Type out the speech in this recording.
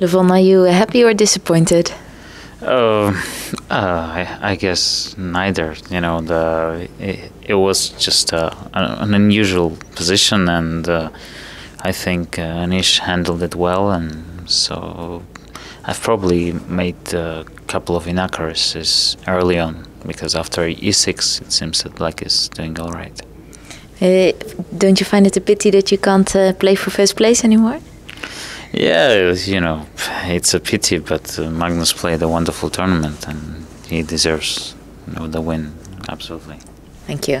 Levon, are you happy or disappointed? Uh, uh, I, I guess neither. You know, the it, it was just uh, an unusual position, and uh, I think uh, Anish handled it well, and so I've probably made a couple of inaccuracies early on because after e6, it seems that black is doing all right. Uh, don't you find it a pity that you can't uh, play for first place anymore? Yeah, you know, it's a pity, but uh, Magnus played a wonderful tournament and he deserves you know, the win, absolutely. Thank you.